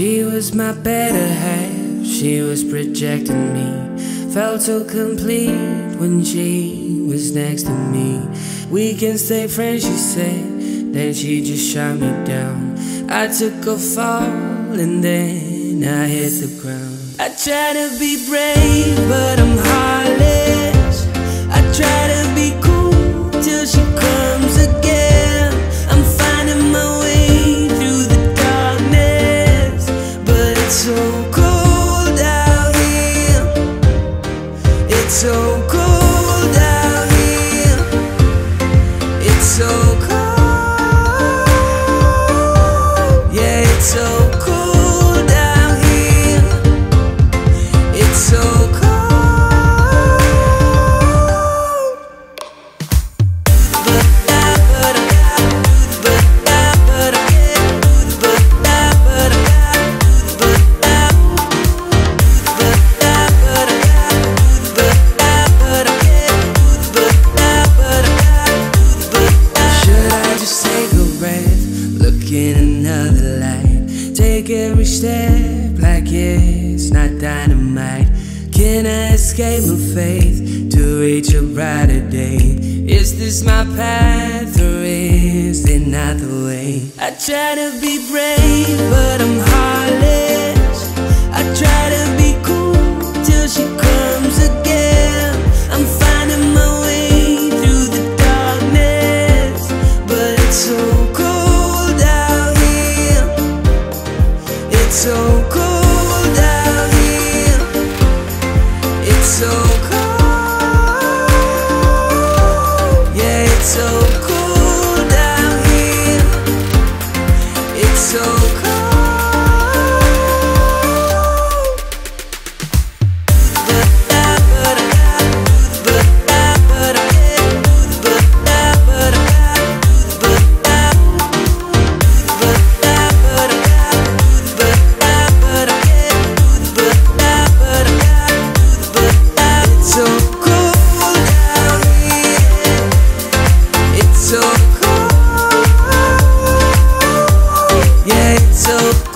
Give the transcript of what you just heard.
She was my better half, she was projecting me. Felt so complete when she was next to me. We can stay friends, she said, then she just shot me down. I took a fall and then I hit the ground. I try to be brave, but I'm heartless. So cold. Look in another light? Take every step like it's not dynamite. Can I escape my faith to reach a brighter day? Is this my path or is it not the way? I try to be brave, but I'm heartless. So cold. Yeah, it's so Yeah, it's so